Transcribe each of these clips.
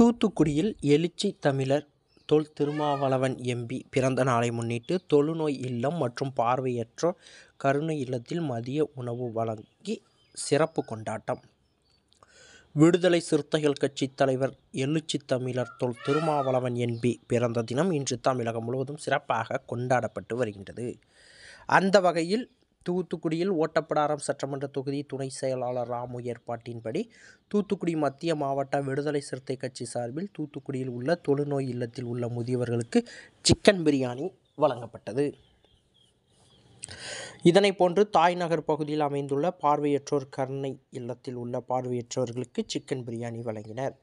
தூத்துக்குடியில் எழுச்சி தமிழர் தொல் திருமாவளவன் எம்பி பிறந்த நாளை முன்னிட்டு தொழுநோய் இல்லம் மற்றும் பார்வையற்றோர் கருணை இல்லத்தில் மதிய உணவு வழங்கி சிறப்பு கொண்டாட்டம். விடுதலை சிறுத்தைகள் கட்சி தலைவர் எழுச்சி தமிழர் தொல் திருமாவளவன் எம்பி பிறந்த தினம் இன்று தமிழகம் முழுவதும் சிறப்பாக கொண்டாடப்பட்டு வருகின்றது. அந்த வகையில் தூத்துக்குடியில் ஓட்டப்படாரம் சட்டமன்ற தொகுதி துணை செயலாளர் ராமு ஏற்பாட்டின்படி தூத்துக்குடி மத்திய மாவட்ட விடுதலை சிறுத்தை கட்சி சார்பில் தூத்துக்குடியில் உள்ள தொழுநோய் இல்லத்தில் உள்ள முதியவர்களுக்கு சிக்கன் பிரியாணி வழங்கப்பட்டது. இதனை போன்று தாய்நகர் பகுதியில் அமைந்துள்ள பார்வையற்றோர் கருணை இல்லத்தில் உள்ள பார்வையற்றோர்களுக்கு சிக்கன் பிரியாணி வழங்கினர்.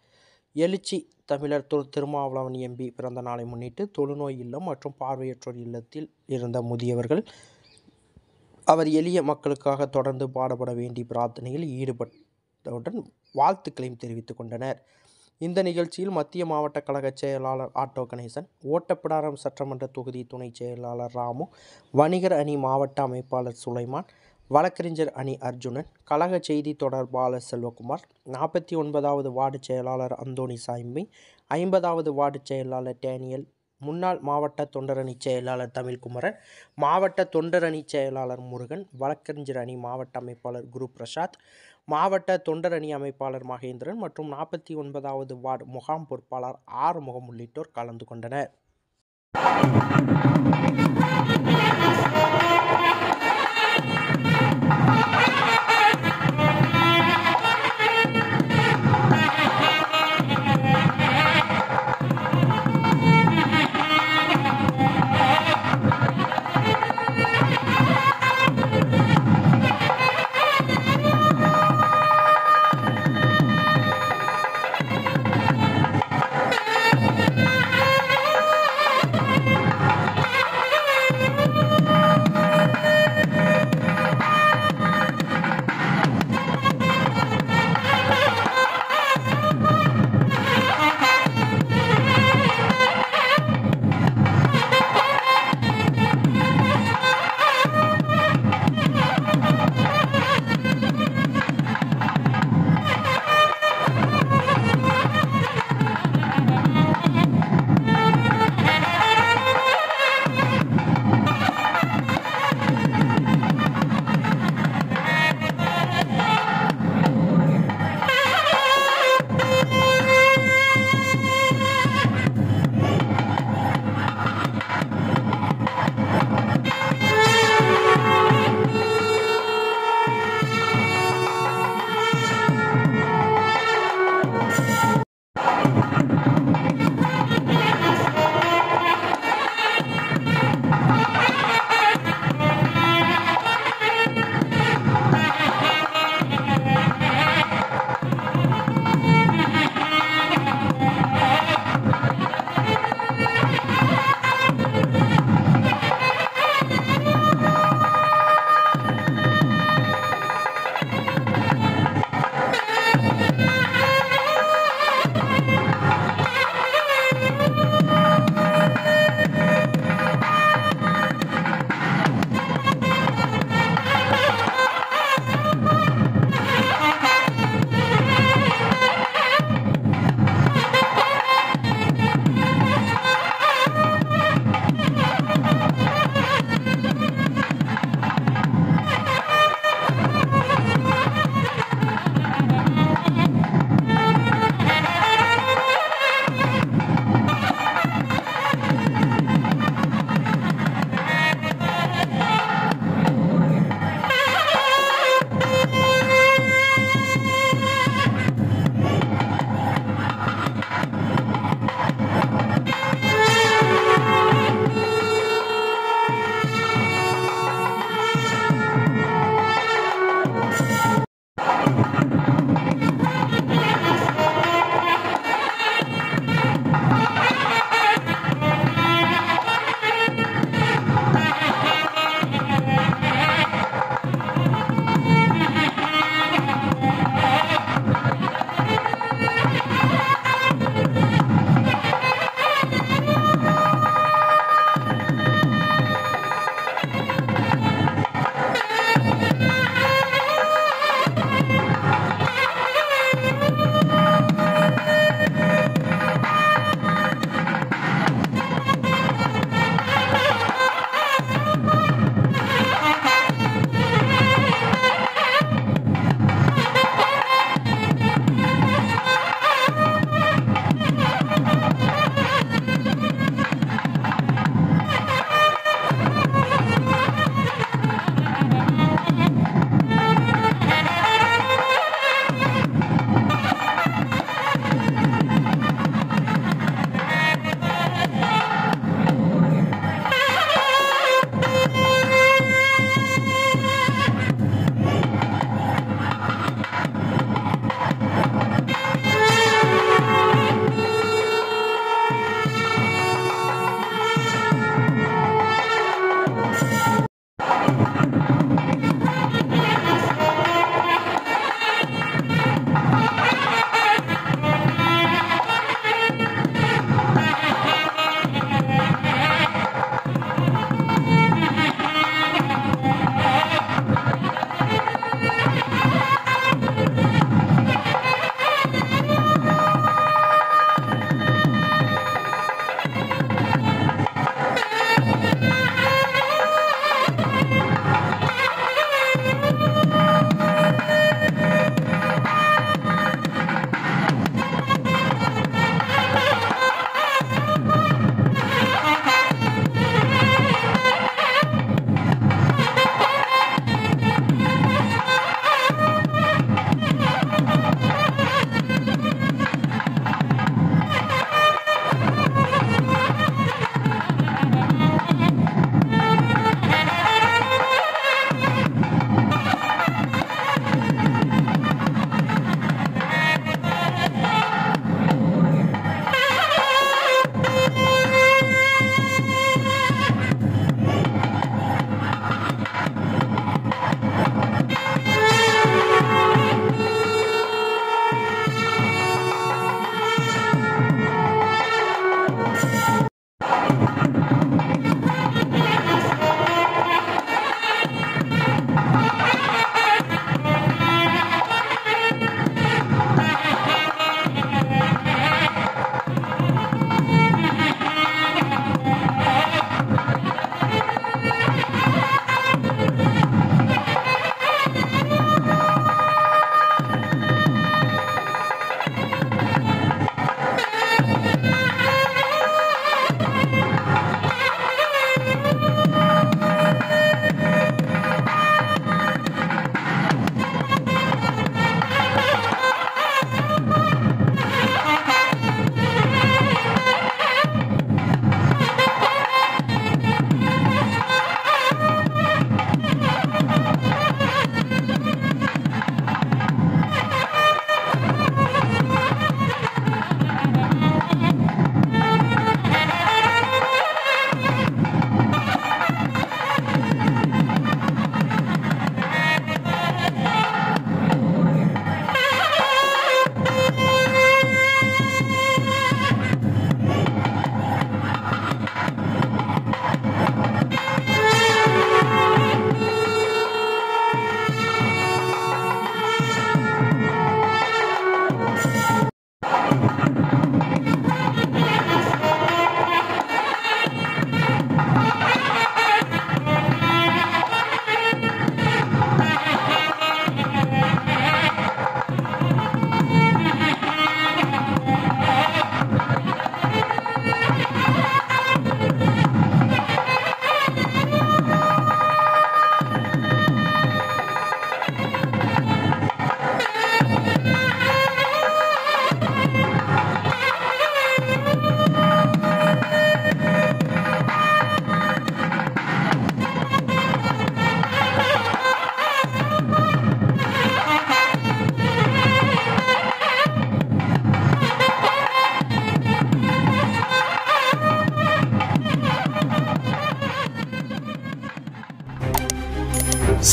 எழுச்சி தமிழர் தொல் திருமாவளவன் எம்பி பிறந்த நாளை முன்னிட்டு தொழுநோய் இல்லம் மற்றும் பார்வையற்றோர் இல்லத்தில் இருந்த முதியவர்கள் அவர் எளிய மக்களுக்காக தொடர்ந்து பாடுபட வேண்டி பிரார்த்தனையில் ஈடுபட்டவுடன் வாழ்த்துக்களையும் தெரிவித்துக் கொண்டனர். இந்த நிகழ்ச்சியில் மத்திய மாவட்ட கழக செயலாளர் ஆட்டோ கணேசன் ஓட்டப்பிடாரம் சட்டமன்ற தொகுதி துணை செயலாளர் ராமு வணிகர் அணி மாவட்ட அமைப்பாளர் சுலைமான் வழக்கறிஞர் அணி அர்ஜுனன் கழக செய்தி தொடர்பாளர் செல்வகுமார் நாற்பத்தி ஒன்பதாவது வார்டு செயலாளர் அந்தோணி சாய்மி ஐம்பதாவது வார்டு செயலாளர் டேனியல் முன்னாள் மாவட்ட தொண்டரணி செயலாளர் தமிழ்குமரன் மாவட்ட தொண்டரணி செயலாளர் முருகன் வழக்கறிஞர் அணி மாவட்ட அமைப்பாளர் குரு பிரசாத் மாவட்ட தொண்டரணி அமைப்பாளர் மகேந்திரன் மற்றும் நாற்பத்தி ஒன்பதாவது வார்டு முகாம் பொறுப்பாளர் ஆறுமுகம் உள்ளிட்டோர் கலந்து கொண்டனர்.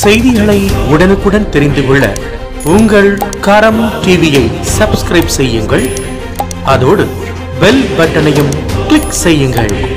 செய்திகளை உடனுக்குடன் தெரிந்து கொள்ள உங்கள் கரம் டிவியை சப்ஸ்கிரைப் செய்யுங்கள். அதோடு பெல் பட்டனையும் கிளிக் செய்யுங்கள்.